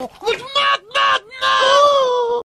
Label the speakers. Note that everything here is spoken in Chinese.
Speaker 1: 我